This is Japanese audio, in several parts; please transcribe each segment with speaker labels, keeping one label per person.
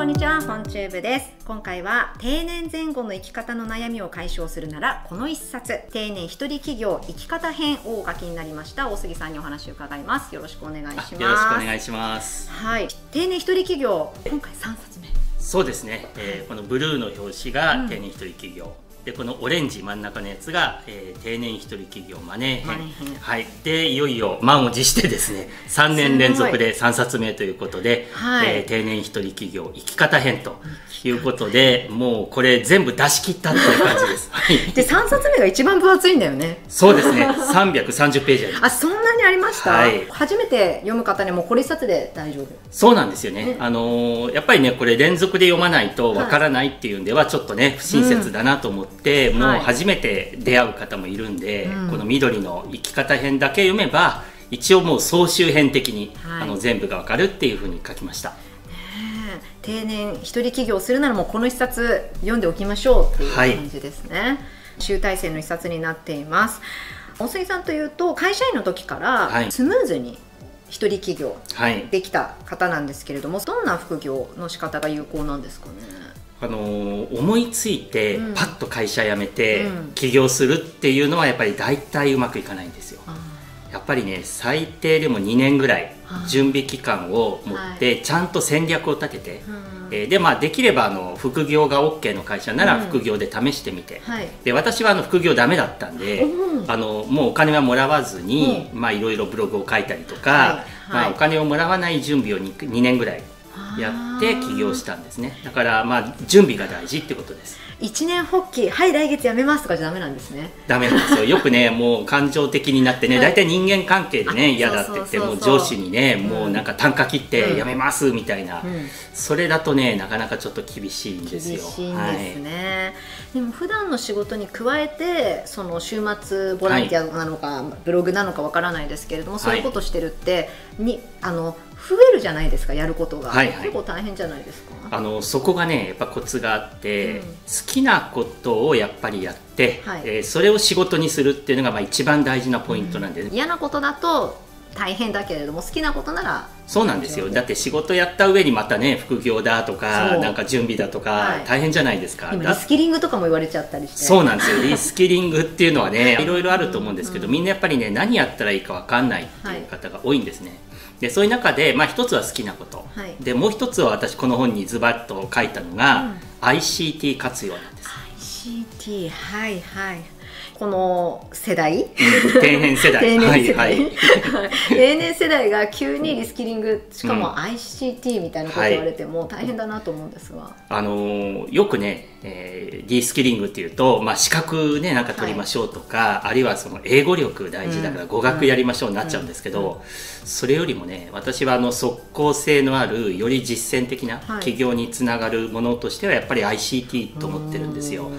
Speaker 1: こんにちは本チューブです。今回は定年前後の生き方の悩みを解消するならこの一冊定年一人企業生き方編をお書きになりました。大杉さんにお話を伺います。よろしくお願いします。
Speaker 2: よろしくお願いします。
Speaker 1: はい。定年一人企業今回三冊目。
Speaker 2: そうですね、えー、このブルーの表紙が定年一人企業、うんでこのオレンジ真ん中のやつが、えー、定年一人企業マネー編。はい。でいよいよ満を持してですね 3年連続で3冊目ということで、はい、えー、定年一人企業生き方編ということでもうこれ全部出し切ったっていう感じです。
Speaker 1: で3冊目が一番分厚いんだよね。
Speaker 2: そうですね。330ページあり
Speaker 1: ます。あそんなにありました、はい、初めて読む方にもこれ一冊で大丈夫。
Speaker 2: そうなんですよね、あのー、やっぱりねこれ連続で読まないとわからないっていうんではちょっとね不親切だなと思って、うん、もう初めて出会う方もいるんで、はい、この緑の生き方編だけ読めば一応もう総集編的に、はい、あの全部がわかるっていうふうに書きました。
Speaker 1: 定年一人起業するならもうこの一冊読んでおきましょうっていう感じですね、はい、集大成の一冊になっています。大杉さんというと会社員の時からスムーズに一人起業できた方なんですけれども、はい、どんな副業の仕方が有効なんですかね？
Speaker 2: あの思いついてパッと会社辞めて起業するっていうのはやっぱり大体うまくいかないんですよ。やっぱりね最低でも2年ぐらい準備期間を持ってちゃんと戦略を立てて、えでまあできればあの副業が OK の会社なら副業で試してみて、で私はあの副業ダメだったんで、あのもうお金はもらわずに、まあいろいろブログを書いたりとか、まあ、お金をもらわない準備を 2, 2年ぐらいやって起業したんですね。だからまあ準備が大事ってことです。
Speaker 1: 一年発起はい来月辞めますとかじゃダメなんですね。
Speaker 2: ダメなんですよ。よくね もう感情的になってね、はい、大体人間関係でね嫌だって言ってもう上司にね、うん、もうなんか単価切って辞めますみたいな、うん、それだとねなかなかちょっと厳しいんですよ。
Speaker 1: 厳しいんですね、はい、でも普段の仕事に加えてその週末ボランティアなのか、はい、ブログなのかわからないですけれどもそういうことしてるって、にあの増えるじゃないですかやることが、はいはい、結構大変じゃないですか？
Speaker 2: あのそこがねやっぱコツがあって、うん、好きなことをやっぱりやって、はい、えー、それを仕事にするっていうのがまあ一番大事なポイントなんで、
Speaker 1: うん、嫌なことだと大変だけれども好きなことなら
Speaker 2: そうなんですよ。だって仕事やった上にまたね副業だとかなんか準備だとか大変じゃないですか、はい、
Speaker 1: リスキリングとかも言われちゃったりして。
Speaker 2: そうなんですよ。リスキリングっていうのはね いろいろあると思うんですけど、みんなやっぱりね何やったらいいか分かんないっていう方が多いんですね、はいでそういう中で、まあ、一つは好きなこと、はい、でもう一つは私この本にズバッと書いたのが、うん、ICT 活用なんです。
Speaker 1: ICT はいはいこの世代、
Speaker 2: 定年世代。
Speaker 1: 定年世代、はい、定年世代が急にリスキリングしかも ICT みたいなこと言われても大変だなと思うんですが、はい、
Speaker 2: あのよくね、えー、リスキリングっていうと、まあ、資格ねなんか取りましょうとか、はい、あるいはその英語力大事だから語学やりましょうになっちゃうんですけど、それよりもね私はあの即効性のあるより実践的な企業につながるものとしてはやっぱり ICT と思ってるんですよ。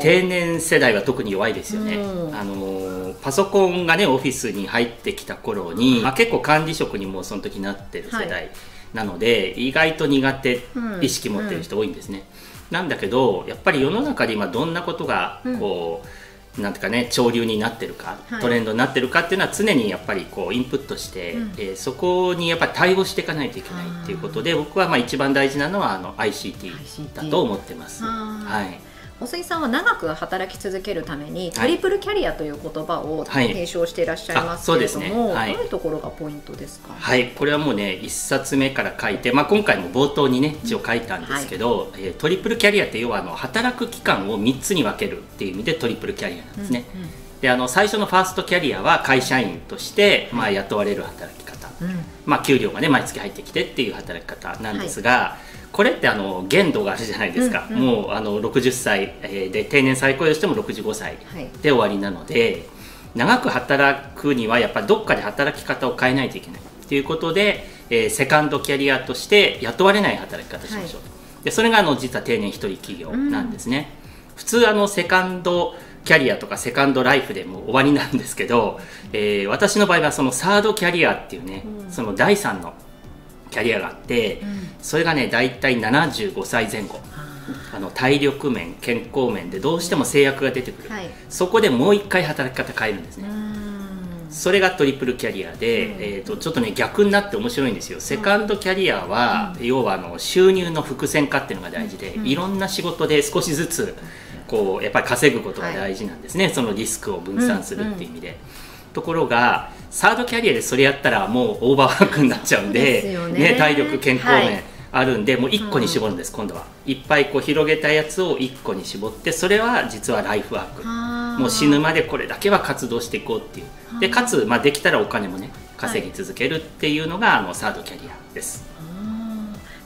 Speaker 2: 定年世代は特に弱いですよね、うん、あのパソコンがねオフィスに入ってきた頃に、まあ、結構管理職にもその時なってる世代なので、はい、意外と苦手意識持ってる人多いんですね、うん、なんだけどやっぱり世の中で今どんなことがこう、なんていうかね潮流になってるか、トレンドになってるかっていうのは常にやっぱりこうインプットして、うん、えー、そこにやっぱり対応していかないといけないっていうことで僕はまあ一番大事なのはあの ICT だと思ってます。はい
Speaker 1: 小杉さんは長く働き続けるためにトリプルキャリアという言葉を提唱していらっしゃいますけれども、はい、どういうところがポイントですか？
Speaker 2: はい。これはもうね1冊目から書いて、まあ、今回も冒頭にね一応書いたんですけど、うんはい、トリプルキャリアって要はあの働く期間を3つに分けるっていう意味でトリプルキャリアなんですね、うんうん、であの最初のファーストキャリアは会社員として、まあ、雇われる働き方、うん、まあ、給料がね毎月入ってきてっていう働き方なんですが、はいこれってあの限度があるじゃないですか、うんうん、もうあの60歳で定年再雇用しても65歳で終わりなので、はい、長く働くにはやっぱりどっかで働き方を変えないといけないということで、えー、セカンドキャリアとして雇われない働き方しましょう。と、はい、でそれがあの実は定年一人企業なんですね、うん、普通あのセカンドキャリアとかセカンドライフでも終わりなんですけど、えー、私の場合はそのサードキャリアっていうね、うん、その第3のキャリアがあって、うん、それがね大体75歳前後。あの体力面健康面でどうしても制約が出てくる、はい、そこでもう一回働き方変えるんですね。それがトリプルキャリアで、うん、えーと、ちょっとね逆になって面白いんですよ。セカンドキャリアは、うん、要はあの収入の伏線化っていうのが大事で、いろんな仕事で少しずつこうやっぱり稼ぐことが大事なんですね、はい、そのリスクを分散するっていう意味で。ところがサードキャリアでそれやったらもうオーバーワークになっちゃうんでね、ね、体力健康面、はい。あるんでもう1個に絞るんです、うん、今度は。いっぱいこう広げたやつを1個に絞ってそれは実はライフワーク。もう死ぬまでこれだけは活動していこうっていう。でかつ、まあ、できたらお金もね稼ぎ続けるっていうのが、はい、あのサードキャリアです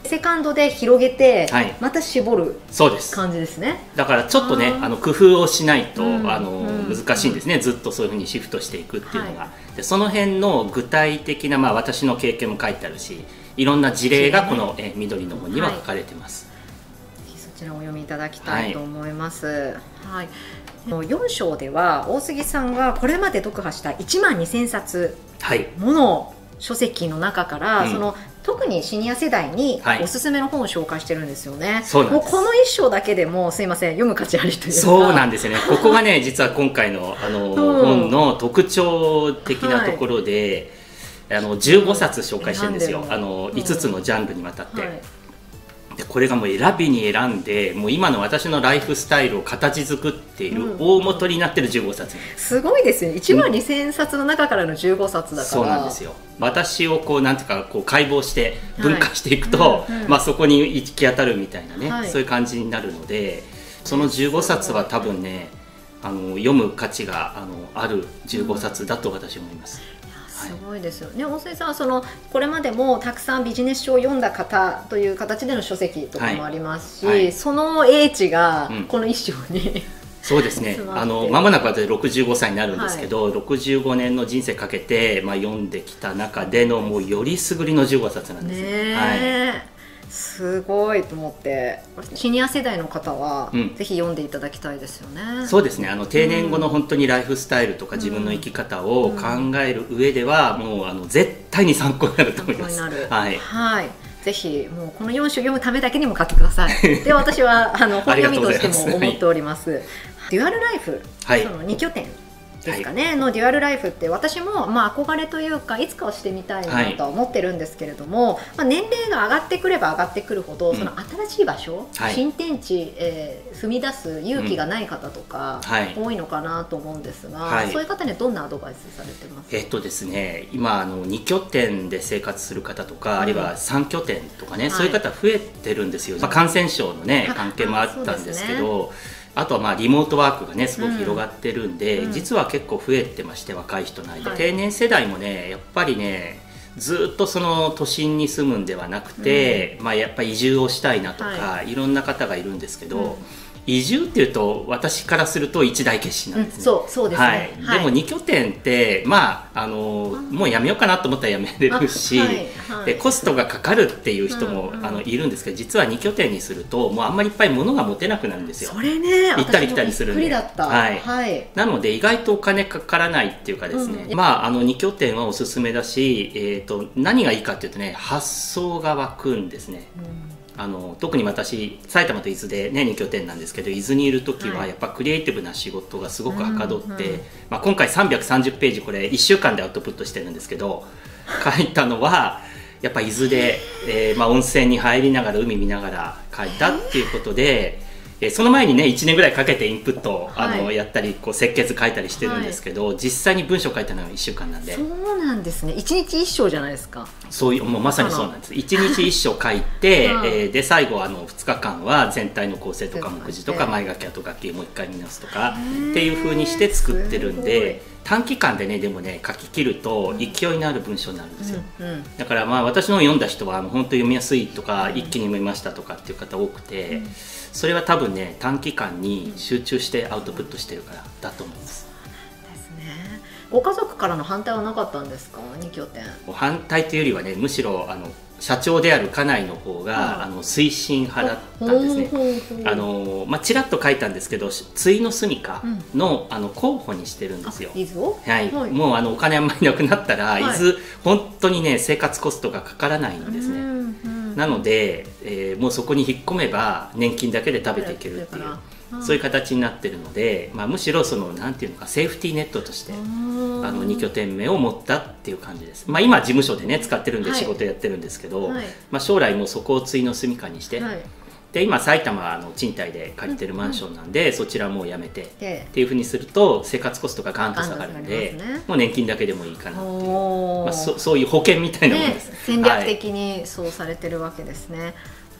Speaker 1: セカンドで広げて、はい、また絞る
Speaker 2: そうです
Speaker 1: 感じです。ね
Speaker 2: だからちょっとねあの工夫をしないと、うん、あの、うん、難しいんですね、ずっとそういうふうにシフトしていくっていうのが、はい、でその辺の具体的な、まあ、私の経験も書いてあるしいろんな事例がこの、え緑の本には書かれてます、
Speaker 1: はい、そちらをお読みいただきたいと思います、はい、はい、4章では大杉さんがこれまで読破した1万2000冊もの書籍の中から、はい、その特にシニア世代におすすめの本を紹介してるんですよね。はい、もうこの一章だけでもすいません読む価値ありという
Speaker 2: そうなんですね。ここがね実は今回のあの、うん、本の特徴的なところで、あの15冊紹介してるんですよ。あの5つのジャンルにわたって。はいでこれがもう選びに選んでもう今の私のライフスタイルを形作っている大元になってる15冊、うん、
Speaker 1: すごいですよ1万2000冊の中からの15冊だから、
Speaker 2: そうなんですよ。私をこうなんていうかこう解剖して分化していくと、はいうんうん、まあ、そこに行き当たるみたいなね、はい、そういう感じになるのでその15冊は多分ねあの読む価値があのある15冊だと私は思います。
Speaker 1: すごいですよ。ね、大瀬さんはそのこれまでもたくさんビジネス書を読んだ方という形での書籍とかもありますし、はい。はい、その英知がこの一章に、うん、
Speaker 2: そうですね。あの間もなく私65歳になるんですけど、はい、65年の人生かけて、まあ、読んできた中でのもうよりすぐりの15冊なんです、ね、はい
Speaker 1: すごいと思って。シニア世代の方は、うん、ぜひ読んでいただきたいですよね。
Speaker 2: そうですね。あの定年後の本当にライフスタイルとか自分の生き方を考える上では、もうあの絶対に参考になると思います。はい、
Speaker 1: はい。ぜひもうこの4種読むためだけにも買ってください。で私はあの本読みとしても思っております。デュアルライフ、はい、その2拠点ですかね、はい、のデュアルライフって私もまあ憧れというかいつかはしてみたいなとは思ってるんですけれども、はい、まあ、年齢が上がってくれば上がってくるほど、うん、その新しい場所、はい、新天地、えー、踏み出す勇気がない方とか、多いのかなと思うんですが、そういう方にはどんなアドバイスされてます？
Speaker 2: えっとですね今あの2拠点で生活する方とか、うん、あるいは3拠点とかね、そういう方増えてるんですよ、まあ、感染症のね関係もあったんですけど。あとはまあリモートワークがねすごく広がってるんで、うん、実は結構増えてまして若い人の間、はい、定年世代もねやっぱりねずっとその都心に住むんではなくて、うん、まあやっぱ移住をしたいなとか、はい、いろんな方がいるんですけど、うん移住っていうと私からすると一大決心なんですね、
Speaker 1: うん、そうそうですね、
Speaker 2: はい、でも2拠点ってまああのもうやめようかなと思ったらやめれるし、はいはい、でコストがかかるっていう人も、うんうん、あのいるんですけど実は2拠点にするともうあんまりいっぱい物が持てなくなるんですよ。
Speaker 1: それね
Speaker 2: 行ったり来たりするんで。
Speaker 1: はい、
Speaker 2: はい、なので意外とお金かからないっていうかですね、うん、まああの2拠点はおすすめだし、えーと、何がいいかっていうとね発想が湧くんですね、うんあの特に私埼玉と伊豆で、ね、2拠点なんですけど伊豆にいる時はやっぱクリエイティブな仕事がすごくはかどって、はい、まあ、今回330ページこれ1週間でアウトプットしてるんですけど 書いたのはやっぱ伊豆で、えーまあ、温泉に入りながら海見ながら書いたっていうことで。えー、その前にね1年ぐらいかけてインプットを、あの、はい、やったりこう設計図書いたりしてるんですけど、はい、実際に文章書いたのは1週間なんで。
Speaker 1: そうなんですね。1日1章じゃないですか。
Speaker 2: そういうもうまさにそうなんです。1日1章書いて、えー、で最後あの2日間は全体の構成とか目次とか前書き後書きもう一回見直すとかっていうふうにして作ってるんで短期間でねでもね書き切ると勢いのある文章になるんですよ、うんうん、だからまあ私の読んだ人はあの本当読みやすいとか、一気に読みましたとかっていう方多くて、それは多分ね短期間に集中してアウトプットしてるからだと思います。
Speaker 1: ですね。ご家族からの反対はなかったんですか？二拠点。
Speaker 2: 反対というよりはねむしろあの社長である家内の方が、あの推進派だったんですね。あのまあちらっと書いたんですけど、対の住処の、あの候補にしてるんですよ。はい、はい、もうあのお金あんまりなくなったら、はい、伊豆本当にね生活コストがかからないんですね。なので、えー、もうそこに引っ込めば年金だけで食べていけるっていうそういう形になってるので、まあ、むしろそのなんていうのかセーフティーネットとしてあの2拠点目を持ったっていう感じです、まあ、今事務所でね使ってるんで仕事やってるんですけど、はい、まあ、将来もそこを対の住みかにして、はい、で今埼玉の賃貸で借りてるマンションなんで、うん、そちらもうやめてっていうふうにすると生活コストがガンと下がるんで、ね、もう年金だけでもいいかなっていう、まあ、そそういう保険みたいなものです、ね、
Speaker 1: 戦略的にそうされてるわけですね、はい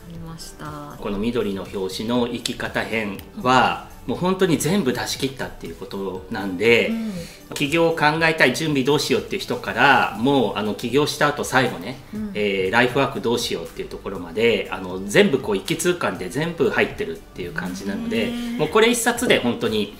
Speaker 1: りました。
Speaker 2: この緑の表紙の生き方編は、もう本当に全部出し切ったっていうことなんで、うん、起業を考えたい準備どうしようっていう人からもうあの起業した後最後ね、うん、えー、ライフワークどうしようっていうところまであの全部こう一気通貫で全部入ってるっていう感じなので、もうこれ一冊で本当に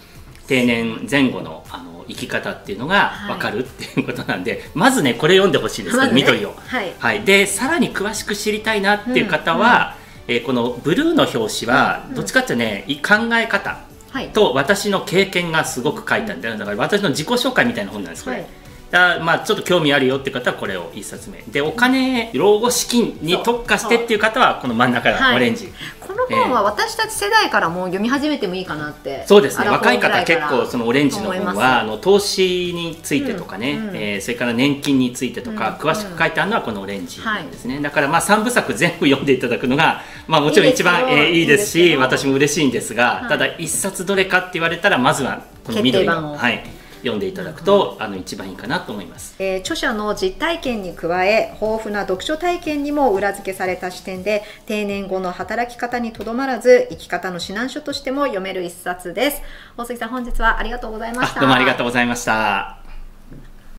Speaker 2: 定年前後のあの生き方っていうのが分かるっていうことなんで、はい、まずねこれ読んでほしいです、ね、緑を、はい、はい、でさらに詳しく知りたいなっていう方は、うんうん、えー、このブルーの表紙はどっちかっていうとね、考え方。と私の経験がすごく書いてある。だから私の自己紹介みたいな本なんですこれ。はいだまあちょっと興味あるよって方はこれを1冊目。でお金老後資金に特化してっていう方はこの真ん中のオレンジ、
Speaker 1: この本は私たち世代からも読み始めてもいいかなって、
Speaker 2: そうですね。若い方結構そのオレンジの本はあの投資についてとかね、うんうん、えー、それから年金についてとか、詳しく書いてあるのはこのオレンジなんですね、はい、だからまあ3部作全部読んでいただくのが、まあ、もちろん一番いいえー、いいですし私も嬉しいんですが、はい、ただ1冊どれかって言われたらまずはこの緑の。はい読んでいただくと、あの一番いいかなと思います、
Speaker 1: えー、著者の実体験に加え豊富な読書体験にも裏付けされた視点で定年後の働き方にとどまらず生き方の指南書としても読める一冊です。大杉さん本日はありがとうございました。
Speaker 2: どうもありがとうございました